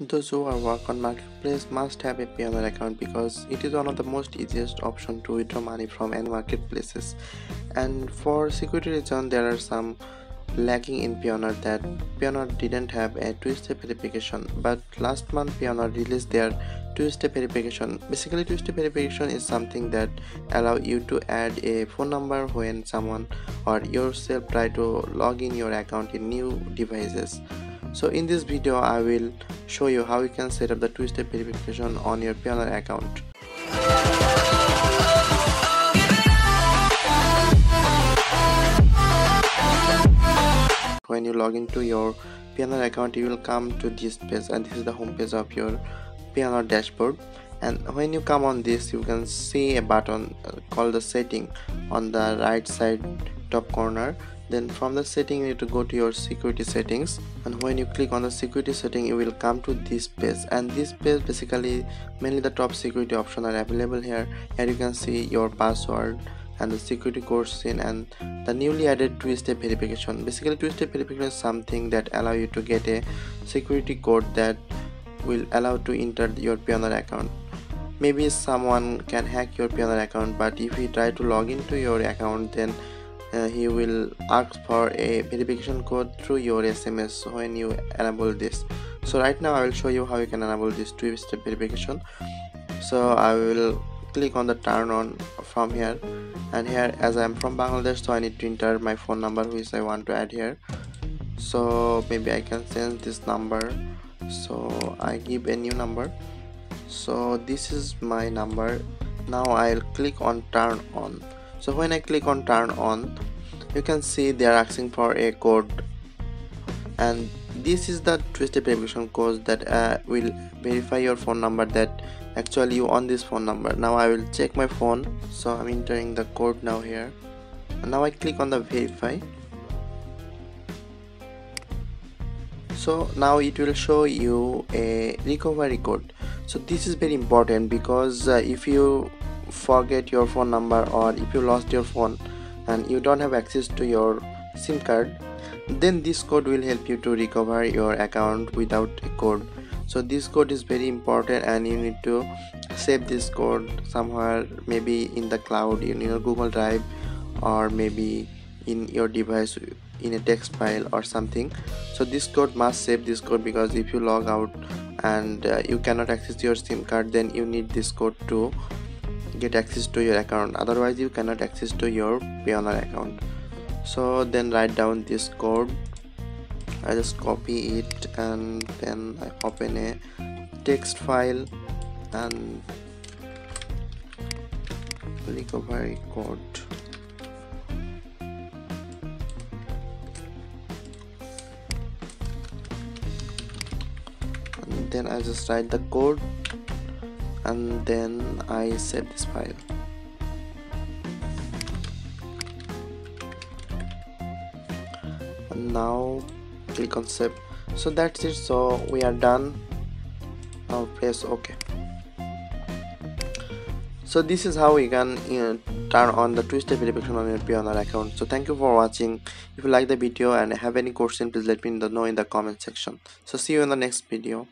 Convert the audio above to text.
Those who are work on marketplace must have a Payoneer account because it is one of the most easiest option to withdraw money from any marketplaces. And for security reason, there are some lacking in Payoneer that Payoneer didn't have a two-step verification. But last month, Payoneer released their two-step verification. Basically, two-step verification is something that allow you to add a phone number when someone or yourself try to log in your account in new devices so in this video i will show you how you can set up the two-step verification on your Payoneer account. When you log into your Payoneer account you will come to this page and this is the home page of your Payoneer dashboard. And when you come on this you can see a button uh, called the setting. On the right side top corner then from the setting you need to go to your security settings. And when you click on the security setting you will come to this page. And this page basically mainly the top security option are available here. Here you can see your password and the security question and the newly added two-step verification. Basically two-step verification is something that allow you to get a security code that will allow to enter your Payoneer account. Maybe someone can hack your Payoneer account but if you try to log into your account then uh, he will ask for a verification code through your SMS when you enable this. So right now I will show you how you can enable this two-step verification. So I will click on the turn on from here. And here as I am from Bangladesh so I need to enter my phone number which I want to add here. So maybe I can change this number. So I give a new number. So this is my number. Now I'll click on turn on so when I click on turn on you can see they are asking for a code. And this is the two-step verification code that uh, will verify your phone number that actually you on this phone number. Now I will check my phone. So I'm entering the code now here. And now I click on the verify. So now it will show you a recovery code. So this is very important because uh, if you forget your phone number or if you lost your phone and you don't have access to your sim card then this code will help you to recover your account without a code. So this code is very important and you need to save this code somewhere maybe in the cloud in your google drive or maybe in your device in a text file or something. So this code must save this code because if you log out and uh, you cannot access your sim card then you need this code to get access to your account. Otherwise you cannot access to your Payoneer account. So then write down this code. I just copy it and then I open a text file and recovery code. And then I just write the code and then I save this file. And now click on save so that's it. So we are done. Now press ok. So this is how we can you know, turn on the two-step verification on your Payoneer account. So thank you for watching. If you like the video and have any question please let me know in the comment section. So see you in the next video